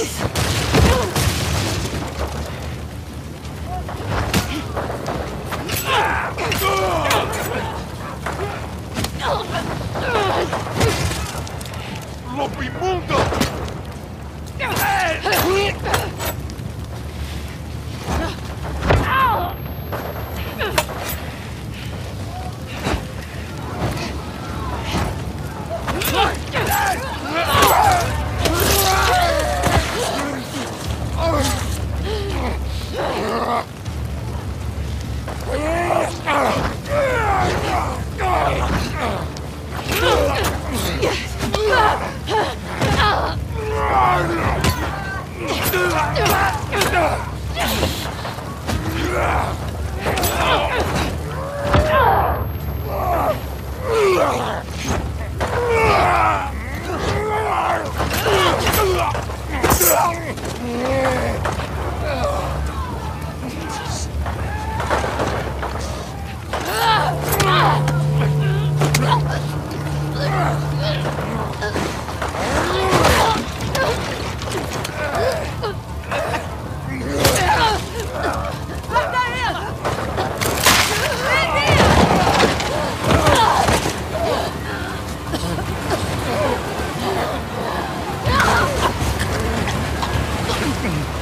Lobo imundo! Você